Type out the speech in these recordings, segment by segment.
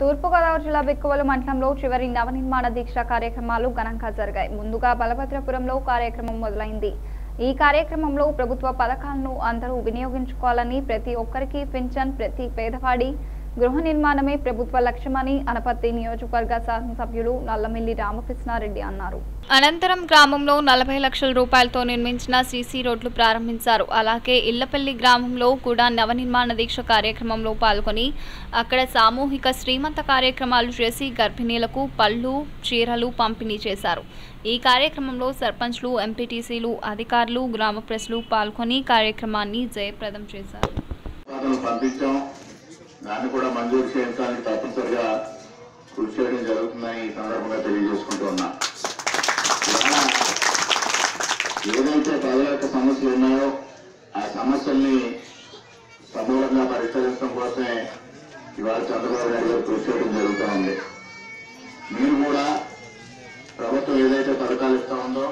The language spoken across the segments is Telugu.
తూర్పుగోదావరి జిల్లా బిక్కువలు మండలంలో చివరి నవనిర్మాణ దీక్ష కార్యక్రమాలు ఘనంగా జరిగాయి. ముందుగా బలభద్రపురంలో కార్యక్రమం మొదలైంది. ఈ కార్యక్రమంలో ప్రభుత్వ పథకాలను అందరూ వినియోగించుకోవాలని ప్రతి ఒక్కరికి పింఛన్ ప్రతి పేదవాడి గృహ నిర్మాణమే ప్రభుత్వ లక్ష్యమని అనపర్తి నియోజకవర్గ శాసనసభ్యులు నల్లమిల్లి రామకృష్ణారెడ్డి అన్నారు. అనంతరం గ్రామంలో నలభై లక్షల రూపాయలతో నిర్మించిన సీసీ రోడ్లు ప్రారంభించారు. అలాగే ఇళ్ళపల్లి గ్రామంలో కూడా నవనిర్మాణ దీక్ష కార్యక్రమంలో పాల్గొని అక్కడ సామూహిక శ్రీమంత కార్యక్రమాలు చేసి గర్భిణీలకు పళ్ళు చీరలు పంపిణీ చేశారు. ఈ కార్యక్రమంలో సర్పంచ్లు ఎంపీటీసీలు అధికారులు గ్రామ ప్రజలు పాల్గొని కార్యక్రమాన్ని జయప్రదం చేశారు. దాన్ని కూడా మంజూరు చేయించడానికి తప్పనిసరిగా కృషి చేయడం జరుగుతుందని ఈ సందర్భంగా తెలియజేసుకుంటూ ఉన్నా. ఏదైతే ప్రజల యొక్క సమస్యలు ఉన్నాయో ఆ సమస్యల్ని సమూలంగా పరిష్కరించడం కోసమే ఇవాళ చంద్రబాబు నాయుడు గారు కృషి చేయడం జరుగుతూ ఉంది. మీరు కూడా ప్రభుత్వం ఏదైతే పథకాలు ఇస్తా ఉందో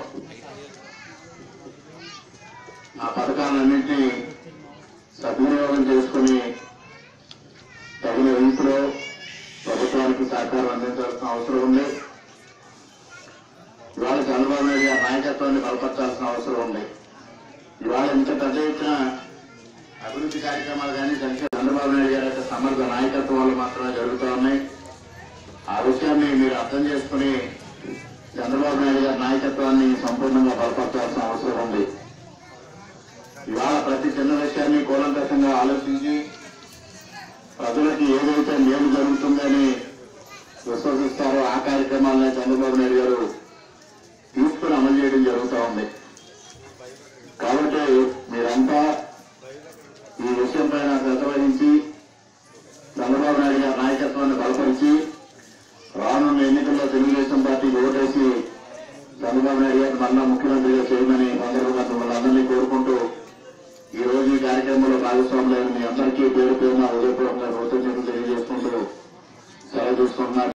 ఆ పథకాలన్నింటినీ సద్వినియోగం చేసుకుని సహకారం అందించాల్సిన అవసరం ఉంది. ఇవాళ చంద్రబాబు నాయుడు గారి నాయకత్వాన్ని బలపరచాల్సిన అవసరం ఉంది. ఇవాళ ఇంత పెద్ద ఎత్తున అభివృద్ధి కార్యక్రమాలు కానీ సంక్షేమ చంద్రబాబు నాయుడు గారి యొక్క సమర్థ నాయకత్వం వల్ల మాత్రమే జరుగుతూ ఉన్నాయి. ఆ విషయాన్ని మీరు అర్థం చేసుకుని చంద్రబాబు నాయుడు గారి నాయకత్వాన్ని సంపూర్ణంగా బలపరచాల్సిన అవసరం ఉంది. ఇవాళ ప్రతి చిన్న విషయాన్ని కూలంకషంగా ఆలోచించి విశ్వసిస్తారో ఆ కార్యక్రమాలనే చంద్రబాబు నాయుడు గారు తీసుకుని అమలు చేయడం జరుగుతూ ఉంది. కాబట్టి మీరంతా ఈ విషయం పైన శ్రద్ధ వహించి చంద్రబాబు నాయుడు గారి నాయకత్వాన్ని బలపరిచి రానున్న ఎన్నికల్లో తెలుగుదేశం పార్టీకి ఓటేసి చంద్రబాబు నాయుడు గారిని మళ్ళా ముఖ్యమంత్రిగా చేయమని సందర్భంగా